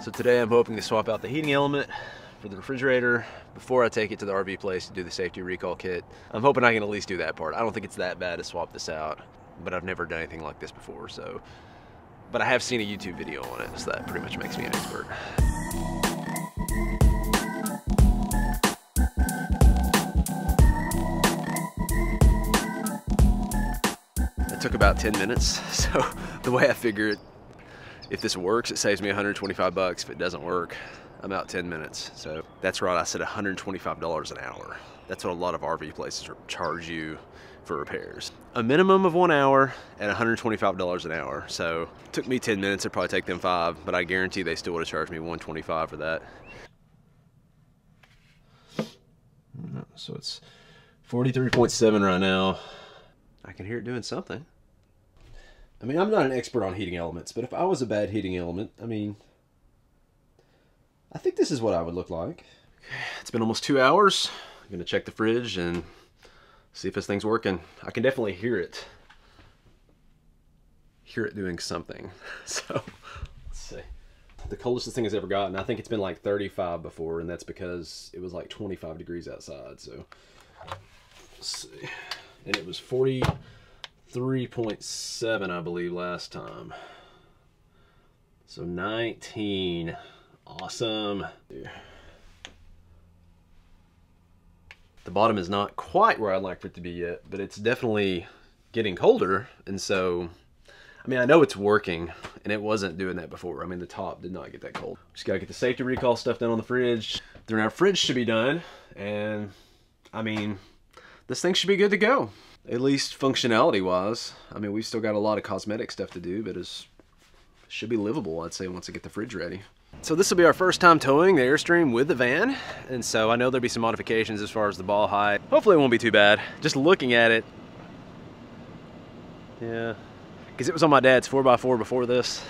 So today I'm hoping to swap out the heating element for the refrigerator before I take it to the RV place to do the safety recall kit. I'm hoping I can at least do that part. I don't think it's that bad to swap this out, but I've never done anything like this before, so. But I have seen a YouTube video on it, so that pretty much makes me an expert. It took about 10 minutes, so the way I figure it, if this works, it saves me 125 bucks. If it doesn't work, I'm out 10 minutes. So that's right, I said $125 an hour. That's what a lot of RV places charge you for repairs. A minimum of one hour at $125 an hour. So it took me 10 minutes, it'd probably take them five, but I guarantee they still would have charged me 125 for that. So it's 43.7 right now. I can hear it doing something. I mean, I'm not an expert on heating elements, but if I was a bad heating element, I mean, I think this is what I would look like. It's been almost two hours. I'm gonna check the fridge and see if this thing's working. I can definitely hear it. Hear it doing something. So, let's see. The coldest this thing has ever gotten, I think it's been like 35 before, and that's because it was like 25 degrees outside, so. Let's see. And it was 43.7, I believe, last time. So 19. Awesome. The bottom is not quite where I'd like for it to be yet, but it's definitely getting colder. And so, I mean, I know it's working and it wasn't doing that before. I mean, the top did not get that cold. Just gotta get the safety recall stuff done on the fridge. Then our fridge should be done. And I mean, this thing should be good to go. At least functionality wise. I mean, we've still got a lot of cosmetic stuff to do, but it should be livable, I'd say, once I get the fridge ready. So this will be our first time towing the Airstream with the van, and so I know there'll be some modifications as far as the ball height. Hopefully it won't be too bad. Just looking at it, yeah, because it was on my dad's 4x4 before this,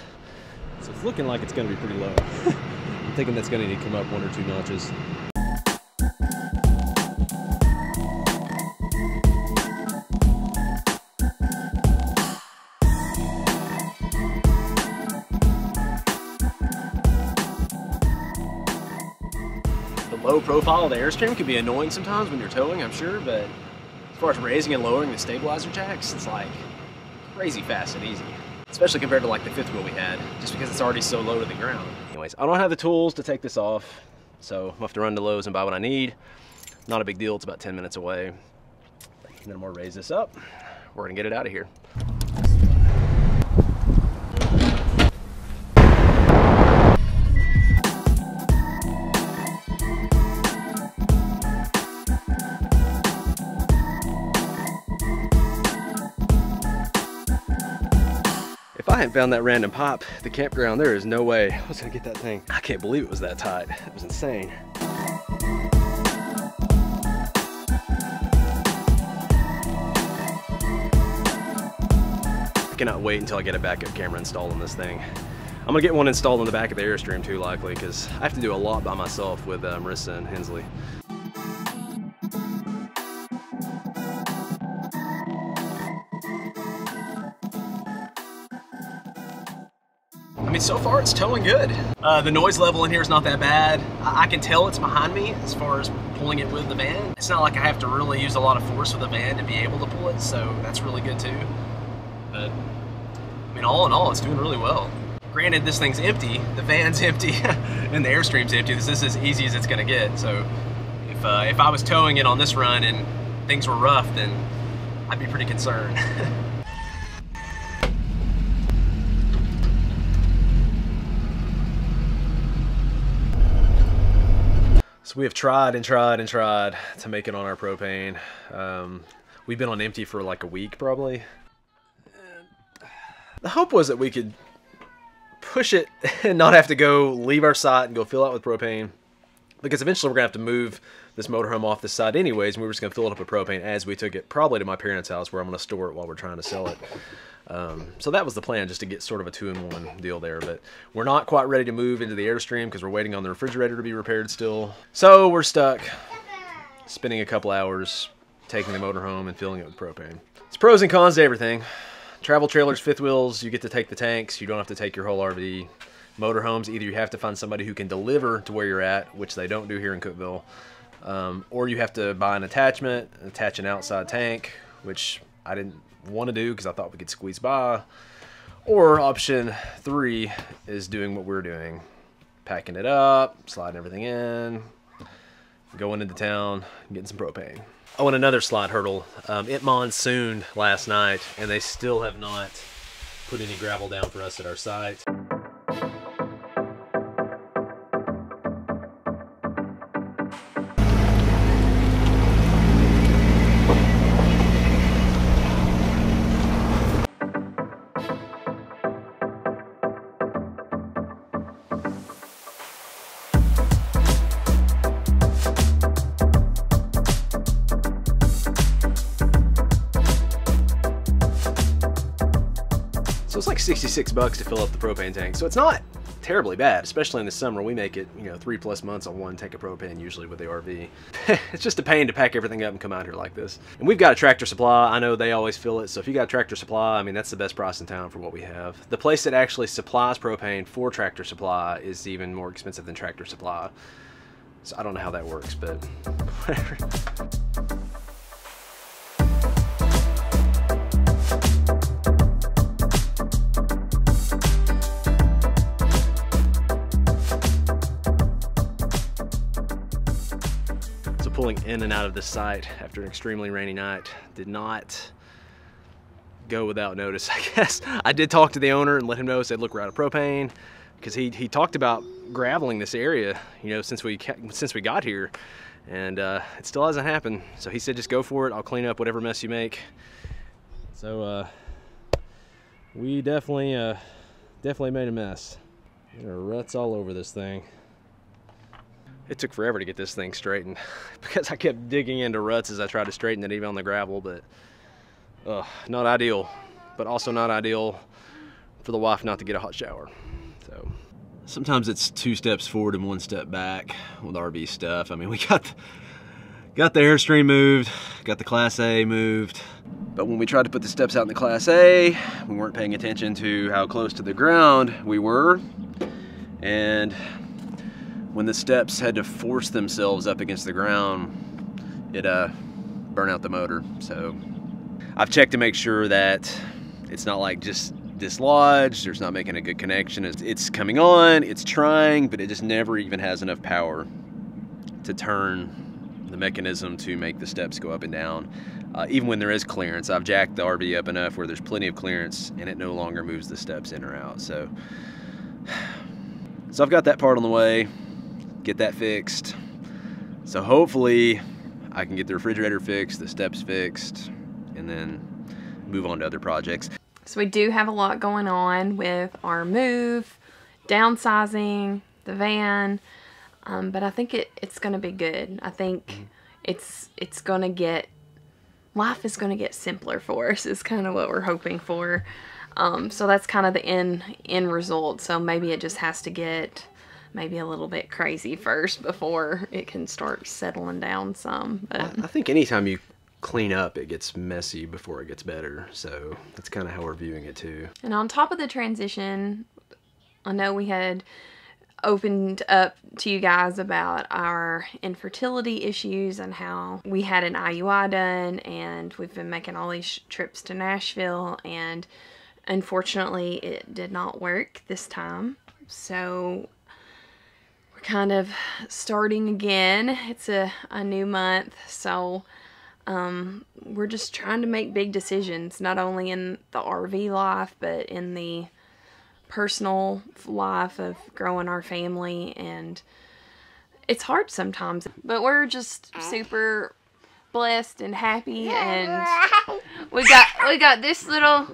so it's looking like it's going to be pretty low. I'm thinking that's going to need to come up one or two notches. Low profile of the Airstream can be annoying sometimes when you're towing, I'm sure, but as far as raising and lowering the stabilizer jacks, it's like crazy fast and easy. Especially compared to like the fifth wheel we had, just because it's already so low to the ground. Anyways, I don't have the tools to take this off, so I'll have to run to Lowe's and buy what I need. Not a big deal, it's about 10 minutes away. And then gonna raise this up. We're gonna get it out of here. I hadn't found that random pop the campground, there is no way I was gonna get that thing. I can't believe it was that tight. It was insane. I cannot wait until I get a backup camera installed on this thing. I'm gonna get one installed on the back of the Airstream too likely because I have to do a lot by myself with uh, Marissa and Hensley. So far it's towing good. Uh, the noise level in here is not that bad. I, I can tell it's behind me as far as pulling it with the van. It's not like I have to really use a lot of force with the van to be able to pull it, so that's really good too. But, I mean, all in all, it's doing really well. Granted, this thing's empty, the van's empty, and the Airstream's empty. This is as easy as it's gonna get, so if, uh, if I was towing it on this run and things were rough, then I'd be pretty concerned. we have tried and tried and tried to make it on our propane. Um, we've been on empty for like a week probably. The hope was that we could push it and not have to go leave our site and go fill out with propane. Because eventually we're going to have to move this motorhome off the site anyways, and we were just going to fill it up with propane as we took it probably to my parents' house where I'm going to store it while we're trying to sell it. Um, so that was the plan, just to get sort of a two-in-one deal there. But we're not quite ready to move into the Airstream because we're waiting on the refrigerator to be repaired still. So we're stuck spending a couple hours taking the motor home and filling it with propane. It's pros and cons to everything. Travel trailers, fifth wheels, you get to take the tanks. You don't have to take your whole RV. motorhomes. Either you have to find somebody who can deliver to where you're at, which they don't do here in Cookeville, um, or you have to buy an attachment, attach an outside tank, which I didn't want to do because I thought we could squeeze by. Or option three is doing what we're doing, packing it up, sliding everything in, going into town, getting some propane. Oh, and another slide hurdle. Um, it monsooned last night, and they still have not put any gravel down for us at our site. 66 bucks to fill up the propane tank. So it's not terribly bad, especially in the summer. We make it, you know, three plus months on one tank of propane usually with the RV. it's just a pain to pack everything up and come out here like this. And we've got a tractor supply. I know they always fill it. So if you got a tractor supply, I mean, that's the best price in town for what we have. The place that actually supplies propane for tractor supply is even more expensive than tractor supply. So I don't know how that works, but whatever. Pulling in and out of the site after an extremely rainy night did not go without notice, I guess. I did talk to the owner and let him know, said, look, we're out of propane. Because he, he talked about graveling this area, you know, since we since we got here, and uh, it still hasn't happened. So he said, just go for it. I'll clean up whatever mess you make. So uh, we definitely uh, definitely made a mess. There are ruts all over this thing. It took forever to get this thing straightened because I kept digging into ruts as I tried to straighten it even on the gravel, but uh, not ideal. But also not ideal for the wife not to get a hot shower. So sometimes it's two steps forward and one step back with RV stuff. I mean, we got the, got the Airstream moved, got the Class A moved, but when we tried to put the steps out in the Class A, we weren't paying attention to how close to the ground we were, and when the steps had to force themselves up against the ground, it uh, burned out the motor. So I've checked to make sure that it's not like just dislodged, or it's not making a good connection. It's, coming on, it's trying, but it just never even has enough power to turn the mechanism to make the steps go up and down. Uh, even when there is clearance, I've jacked the RV up enough where there's plenty of clearance and it no longer moves the steps in or out. So, so I've got that part on the way get that fixed. So hopefully I can get the refrigerator fixed, the steps fixed, and then move on to other projects. So we do have a lot going on with our move, downsizing, the van, um, but I think it, it's going to be good. I think mm -hmm. it's it's going to get, life is going to get simpler for us is kind of what we're hoping for. Um, so that's kind of the end, end result. So maybe it just has to get maybe a little bit crazy first before it can start settling down some. But I think anytime you clean up, it gets messy before it gets better. So that's kind of how we're viewing it too. And on top of the transition, I know we had opened up to you guys about our infertility issues and how we had an IUI done and we've been making all these trips to Nashville and unfortunately it did not work this time. So we're kind of starting again. It's a, a new month, so um, we're just trying to make big decisions, not only in the RV life, but in the personal life of growing our family. And it's hard sometimes, but we're just super blessed and happy and we got we got this little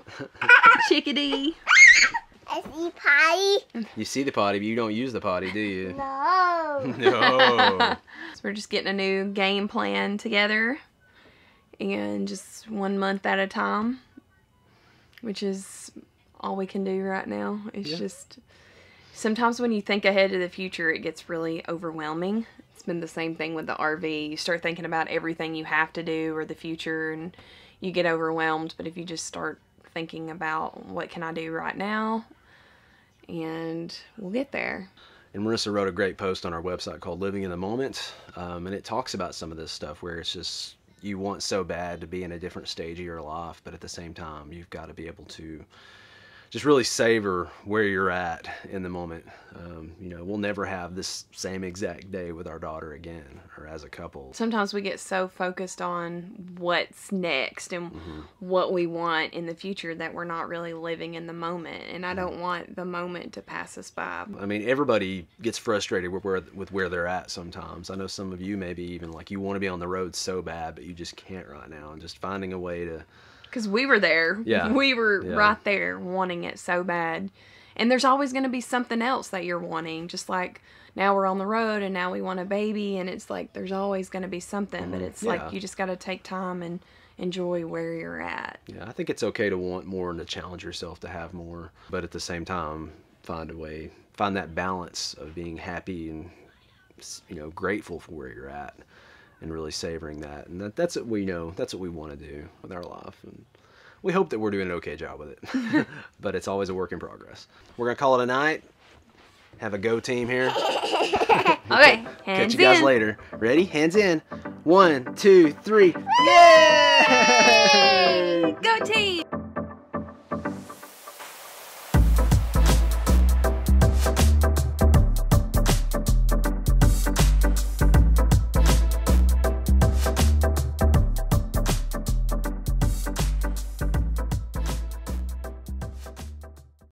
chickadee I see potty. You see the potty, but you don't use the potty, do you? No. no. so we're just getting a new game plan together and just one month at a time, which is all we can do right now. It's yeah. just sometimes when you think ahead to the future, it gets really overwhelming. It's been the same thing with the RV. You start thinking about everything you have to do or the future and you get overwhelmed. But if you just start thinking about what can I do right now and we'll get there. And Marissa wrote a great post on our website called Living in the Moment. Um, and it talks about some of this stuff where it's just you want so bad to be in a different stage of your life, but at the same time, you've got to be able to just really savor where you're at in the moment. Um, you know, we'll never have this same exact day with our daughter again or as a couple. Sometimes we get so focused on what's next and what we want in the future that we're not really living in the moment. And I don't want the moment to pass us by. I mean, everybody gets frustrated with where with where they're at sometimes. I know some of you maybe even like you want to be on the road so bad, but you just can't right now, and just finding a way to Because we were there. Yeah. We were Yeah. right there wanting it so bad. And there's always going to be something else that you're wanting. Just like now we're on the road and now we want a baby. And it's like there's always going to be something. But mm-hmm. it's Yeah. like you just got to take time and enjoy where you're at. Yeah, I think it's okay to want more and to challenge yourself to have more, but at the same time, find a way, find that balance of being happy and you know grateful for where you're at, and really savoring that. And that, that's what we know. That's what we want to do with our life, and we hope that we're doing an okay job with it. but it's always a work in progress. We're gonna call it a night. Have a go team here. Okay. Hands Catch you guys in. later. Ready? Hands in. One, two, three. Yay! Go team!